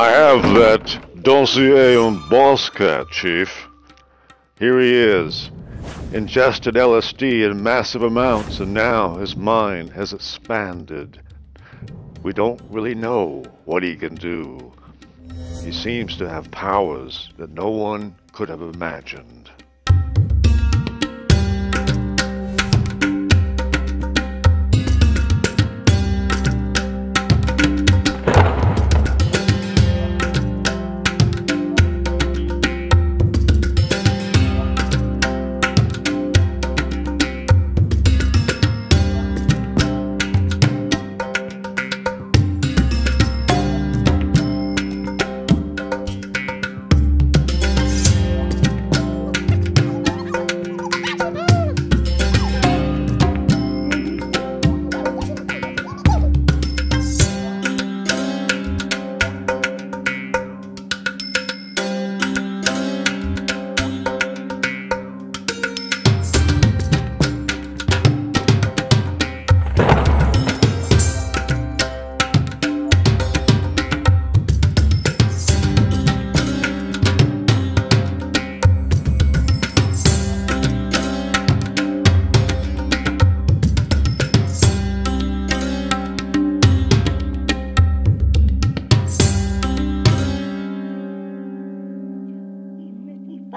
I have that dossier on Boss Cat, Chief. Here he is. Ingested LSD in massive amounts, and now his mind has expanded. We don't really know what he can do. He seems to have powers that no one could have imagined.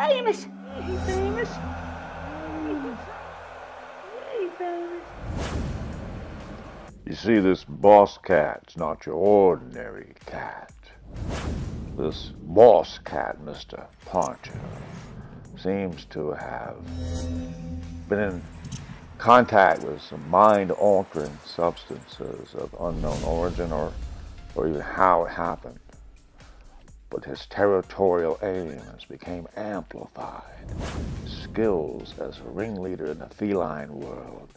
Famous. He famous. He famous. You see, this boss cat's not your ordinary cat. This boss cat, Mr. Poncho, seems to have been in contact with some mind-altering substances of unknown origin or, or even how it happened but his territorial aims became amplified. Skills as a ringleader in the feline world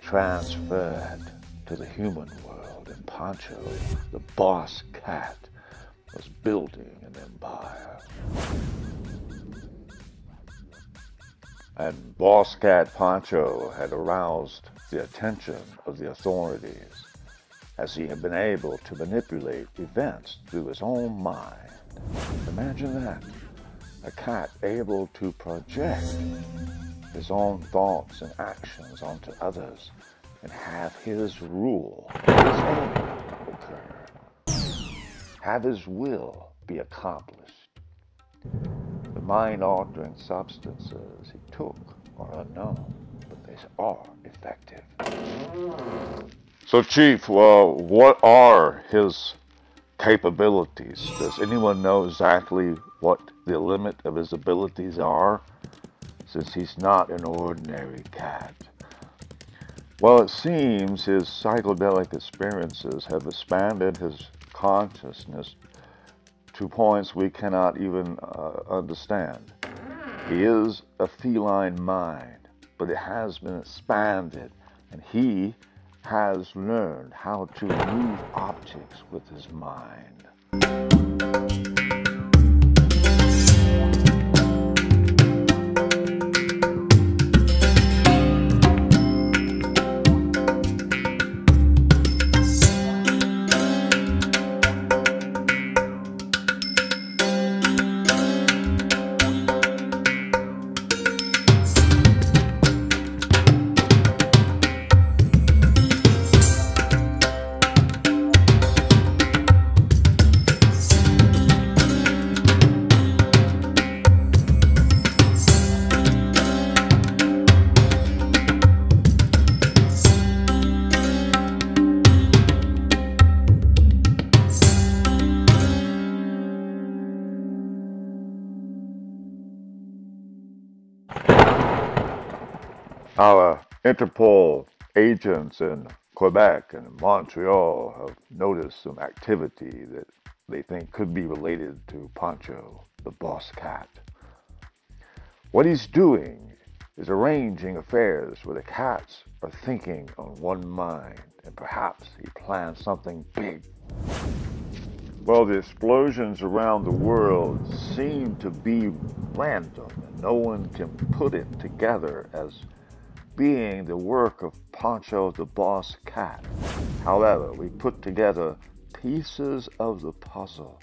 transferred to the human world, and Poncho, the boss cat, was building an empire. And Boss Cat Poncho had aroused the attention of the authorities as he had been able to manipulate events through his own mind. Imagine that. A cat able to project his own thoughts and actions onto others and have his rule, his own occur. Have his will be accomplished. The mind-altering substances he took are unknown, but they are effective. So, Chief, uh, what are his capabilities? Does anyone know exactly what the limit of his abilities are? Since he's not an ordinary cat. Well, it seems his psychedelic experiences have expanded his consciousness to points we cannot even uh, understand. He is a feline mind, but it has been expanded, and he has learned how to move objects with his mind. Our Interpol agents in Quebec and Montreal have noticed some activity that they think could be related to Pancho, the boss cat. What he's doing is arranging affairs where the cats are thinking on one mind, and perhaps he plans something big. Well, the explosions around the world seem to be random, and no one can put it together as being the work of Poncho the Boss Cat. However, we put together pieces of the puzzle.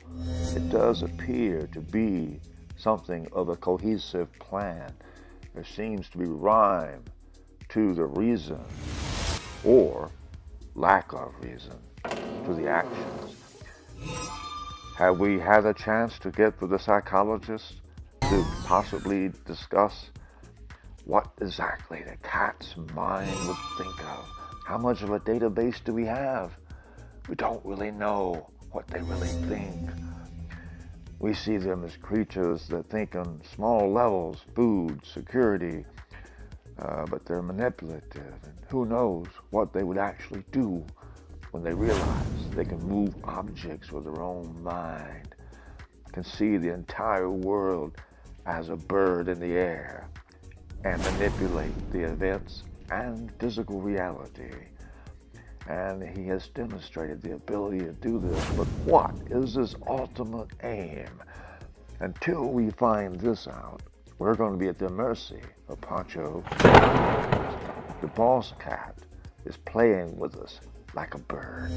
It does appear to be something of a cohesive plan. There seems to be rhyme to the reason or lack of reason to the actions. Have we had a chance to get with the psychologist to possibly discuss what exactly the cat's mind would think of? How much of a database do we have? We don't really know what they really think. We see them as creatures that think on small levels food, security, uh, but they're manipulative. And who knows what they would actually do when they realize they can move objects with their own mind, can see the entire world as a bird in the air, and manipulate the events and physical reality and he has demonstrated the ability to do this. But what is his ultimate aim? Until we find this out, we're going to be at the mercy of Pancho. The boss cat is playing with us like a bird.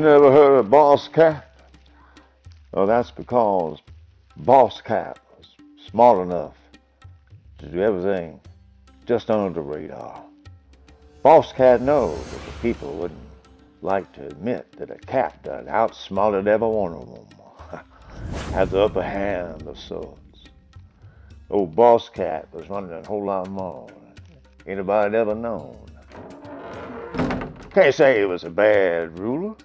You never heard of Boss Cat? Well, that's because Boss Cat was smart enough to do everything just under the radar. Boss Cat knows that the people wouldn't like to admit that a cat that outsmarted every one of them had the upper hand of sorts. Old Boss Cat was running a whole lot more than anybody ever known. Can't say he was a bad ruler.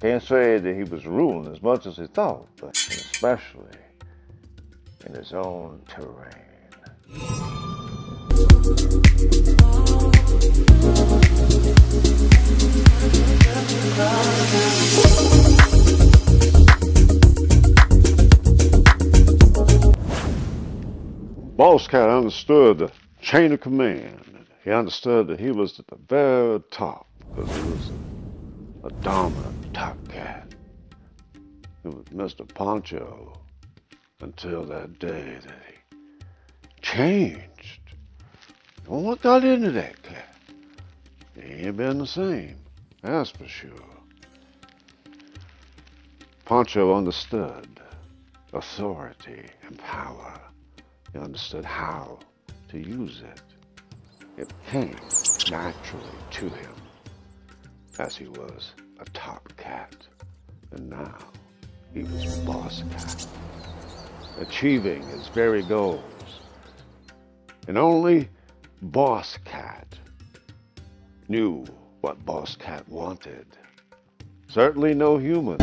Can't say that he was ruling as much as he thought, but especially in his own terrain. Boss Cat understood the chain of command. He understood that he was at the very top because he was a dominant top cat. It was Mr. Pancho until that day that he changed. Well, what got into that cat? He ain't been the same, that's for sure. Pancho understood authority and power. He understood how to use it. It came naturally to him as he was a top cat. And now he was boss cat, achieving his very goals. And only boss cat knew what boss cat wanted. Certainly no human.